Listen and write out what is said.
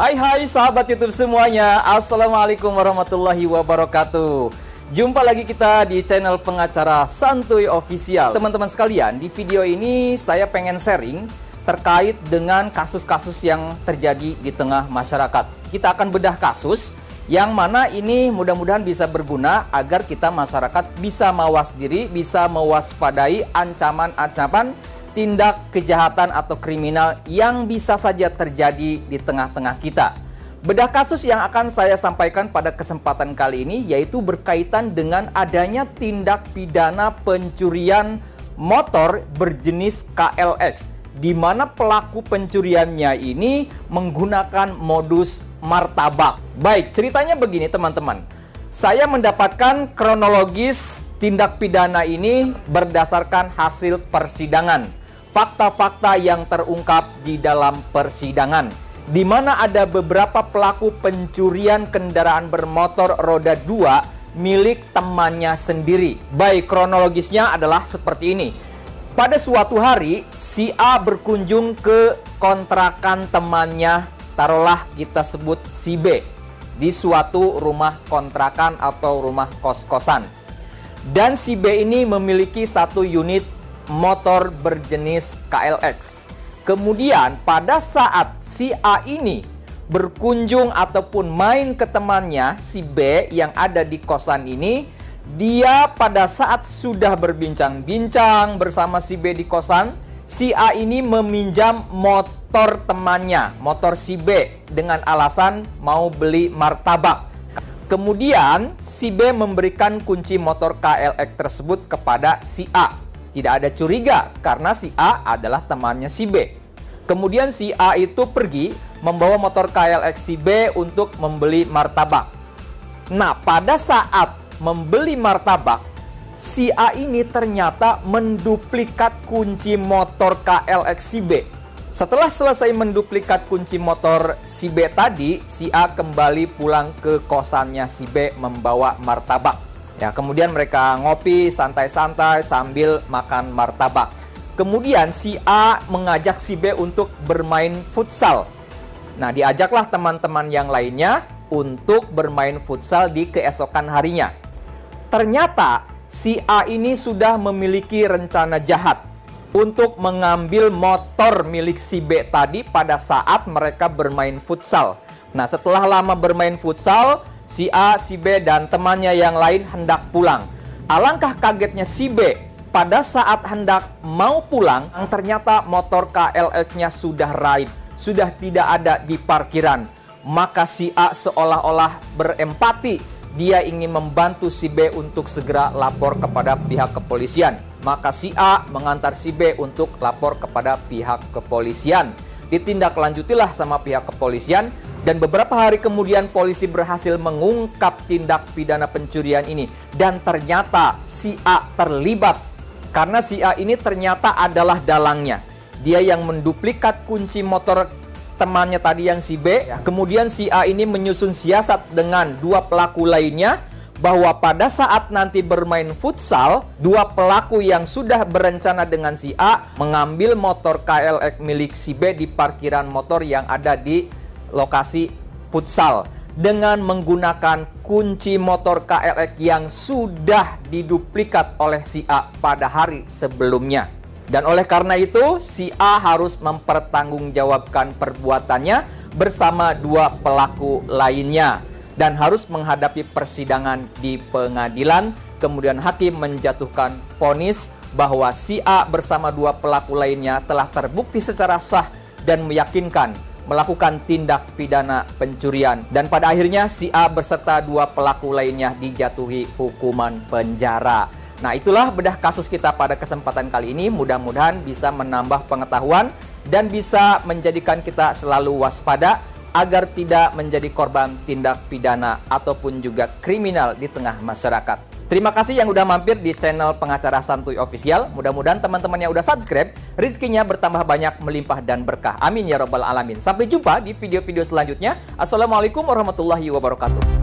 Hai hai sahabat YouTube semuanya. Assalamualaikum warahmatullahi wabarakatuh. Jumpa lagi kita di channel pengacara Santuy Official. Teman-teman sekalian di video ini saya pengen sharing Terkait dengan kasus-kasus yang terjadi di tengah masyarakat. Kita akan bedah kasus yang mana ini mudah-mudahan bisa berguna agar kita masyarakat bisa mawas diri, bisa mewaspadai ancaman-ancaman tindak kejahatan atau kriminal yang bisa saja terjadi di tengah-tengah kita. Bedah kasus yang akan saya sampaikan pada kesempatan kali ini yaitu berkaitan dengan adanya tindak pidana pencurian motor berjenis KLX di mana pelaku pencuriannya ini menggunakan modus martabak. Baik, ceritanya begini teman-teman. Saya mendapatkan kronologis tindak pidana ini berdasarkan hasil persidangan fakta-fakta yang terungkap di dalam persidangan di mana ada beberapa pelaku pencurian kendaraan bermotor roda 2 milik temannya sendiri. Baik, kronologisnya adalah seperti ini. Pada suatu hari, si A berkunjung ke kontrakan temannya, taruhlah kita sebut si B, di suatu rumah kontrakan atau rumah kos-kosan. Dan si B ini memiliki satu unit motor berjenis KLX. Kemudian pada saat si A ini berkunjung ataupun main ke temannya si B yang ada di kosan ini, dia pada saat sudah berbincang-bincang bersama si B di kosan, si A ini meminjam motor temannya, motor si B dengan alasan mau beli martabak. Kemudian si B memberikan kunci motor KLX tersebut kepada si A tidak ada curiga karena si A adalah temannya si B. Kemudian si A itu pergi membawa motor KLX si B untuk membeli martabak. Nah, pada saat membeli martabak, si A ini ternyata menduplikat kunci motor KLX si B. Setelah selesai menduplikat kunci motor si B tadi, si A kembali pulang ke kosannya si B membawa martabak. Ya, kemudian mereka ngopi santai-santai sambil makan martabak. Kemudian si A mengajak si B untuk bermain futsal. Nah, diajaklah teman-teman yang lainnya untuk bermain futsal di keesokan harinya. Ternyata si A ini sudah memiliki rencana jahat untuk mengambil motor milik si B tadi pada saat mereka bermain futsal. Nah, setelah lama bermain futsal, si A, si B, dan temannya yang lain hendak pulang. Alangkah kagetnya si B pada saat hendak mau pulang, ternyata motor KLX-nya sudah raib, sudah tidak ada di parkiran. Maka si A seolah-olah berempati, dia ingin membantu si B untuk segera lapor kepada pihak kepolisian. Maka si A mengantar si B untuk lapor kepada pihak kepolisian. Ditindaklanjutilah sama pihak kepolisian dan beberapa hari kemudian polisi berhasil mengungkap tindak pidana pencurian ini. Dan ternyata si A terlibat. Karena si A ini ternyata adalah dalangnya. Dia yang menduplikat kunci motor temannya tadi yang si B. Kemudian si A ini menyusun siasat dengan dua pelaku lainnya bahwa pada saat nanti bermain futsal, dua pelaku yang sudah berencana dengan si A mengambil motor KLX milik si B di parkiran motor yang ada di lokasi futsal dengan menggunakan kunci motor KLX yang sudah diduplikat oleh si A pada hari sebelumnya. Dan oleh karena itu, si A harus mempertanggungjawabkan perbuatannya bersama dua pelaku lainnya dan harus menghadapi persidangan di pengadilan. Kemudian hakim menjatuhkan vonis bahwa si A bersama dua pelaku lainnya telah terbukti secara sah dan meyakinkan melakukan tindak pidana pencurian dan pada akhirnya si A beserta dua pelaku lainnya dijatuhi hukuman penjara. Nah, itulah bedah kasus kita pada kesempatan kali ini. Mudah-mudahan bisa menambah pengetahuan dan bisa menjadikan kita selalu waspada agar tidak menjadi korban tindak pidana ataupun juga kriminal di tengah masyarakat. Terima kasih yang udah mampir di channel pengacara santuy official. Mudah-mudahan teman-teman yang udah subscribe, rezekinya bertambah banyak, melimpah dan berkah. Amin ya robbal alamin. Sampai jumpa di video-video selanjutnya. Assalamualaikum warahmatullahi wabarakatuh.